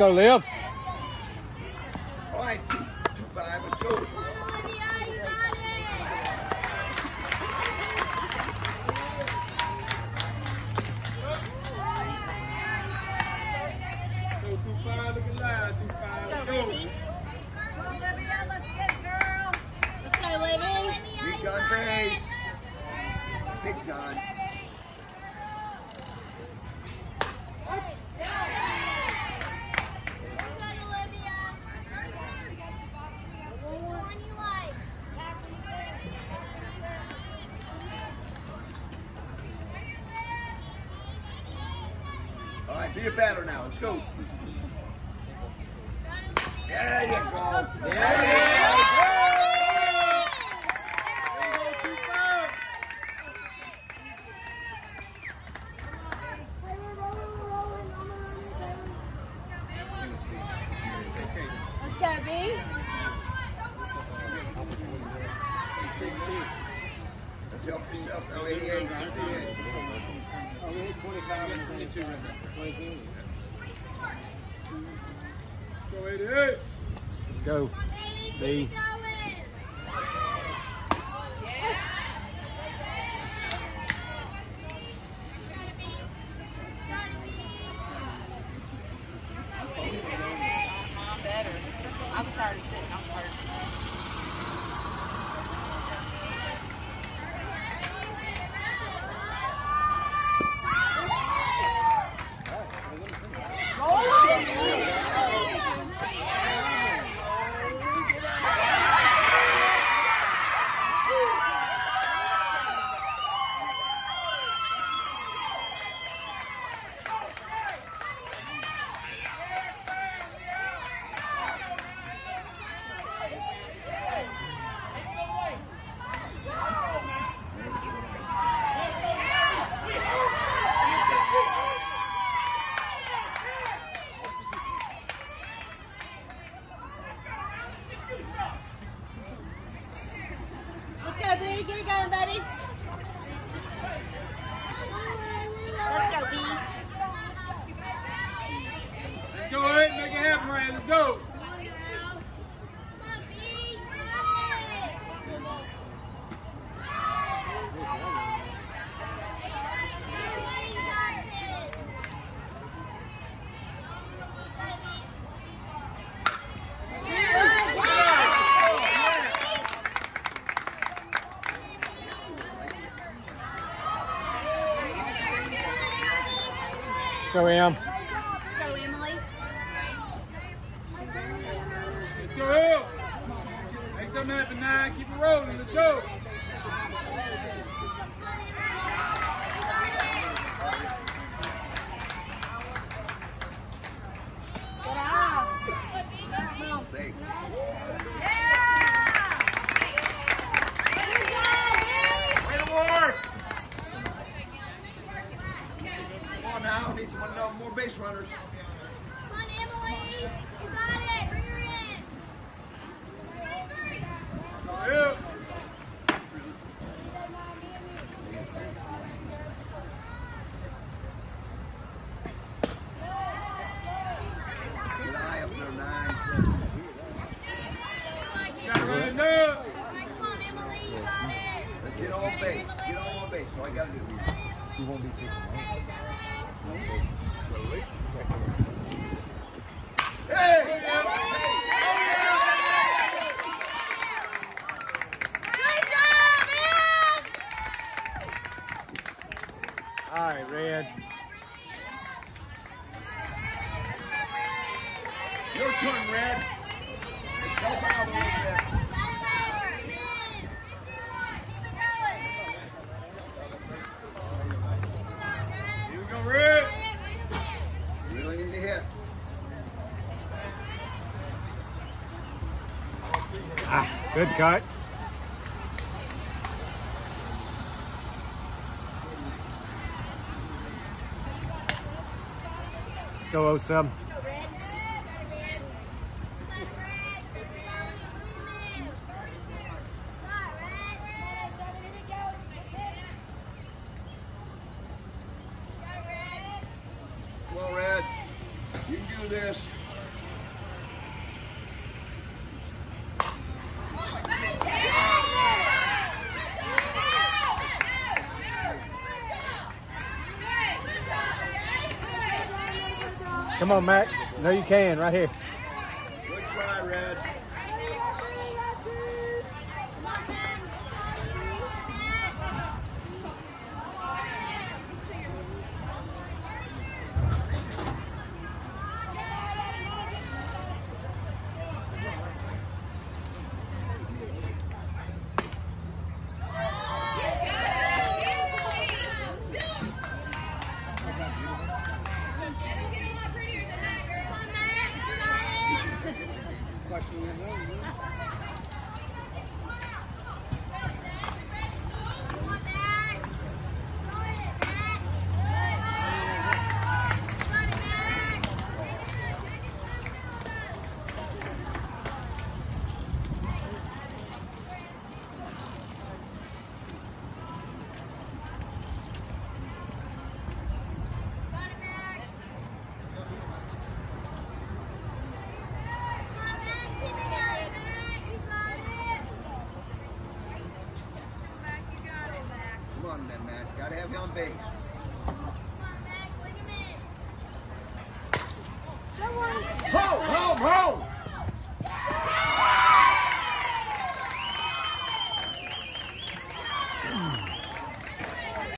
go, Liv. All right, two, two, five, let's go. Baby. Let's go too far, look alive, too far. Let's go, Libby. Olivia, let's get girl. Let's go, Libby. Reach on base. Big John. Right, be a batter now. Let's go. There you go. Too far. Let's go, B. Let's help yourself. Now, 88. 88. Oh, we hit 25 and 22 right now. 22. Go 88. Let's go. B. happen, Ryan. Let's go. Go, Em. Let's go, Emily. Make happen. Keep it rolling. Let's go. Get out. Safe. Way to work. Come on now. Need some uh, more base runners. Go, Hill. Get eye up there, nine. Got it running up. Let's get on base. Get on base. All I got to do. You won't be Hey! All right, Red. Your turn, Red. Let's help out a little bit. Here we go, Red. Really need to hit. Ah, good cut. Let's go, 07. Come on, Red. You can do this. Come on, Mac. No, you can. Right here. Gotta have you on base. Ho, ho, ho!